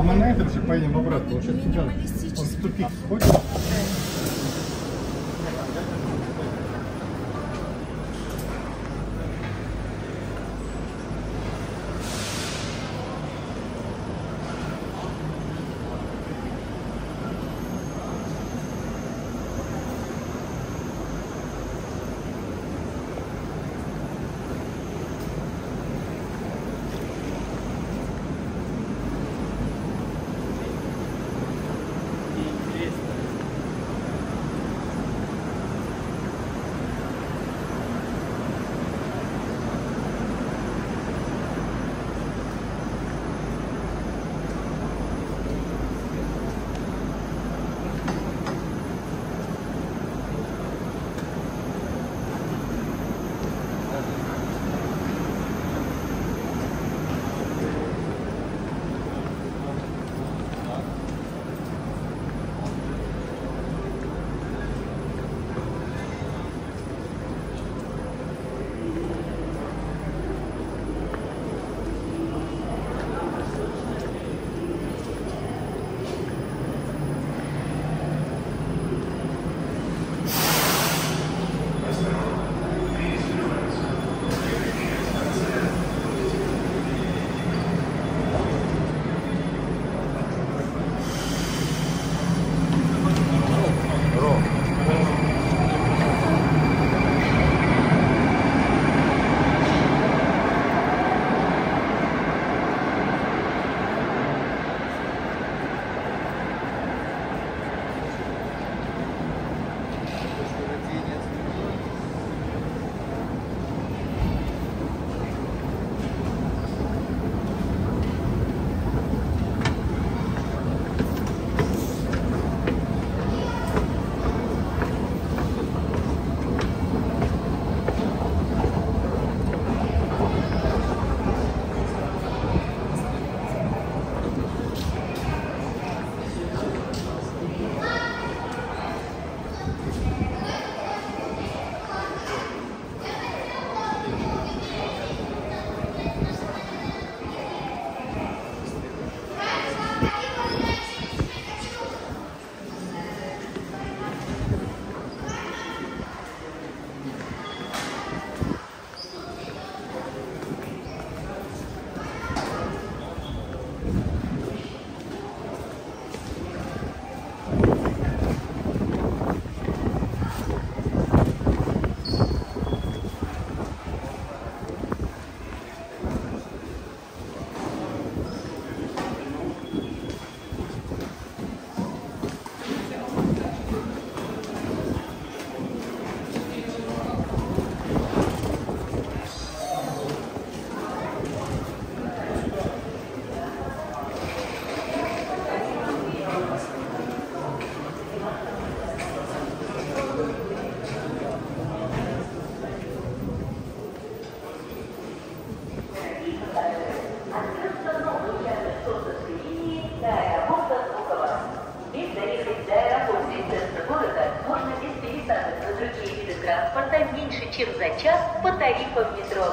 А мы на этом же поедем обратно. Он сейчас сюда. Он в тупик входит. Чем за час по тарифам метро.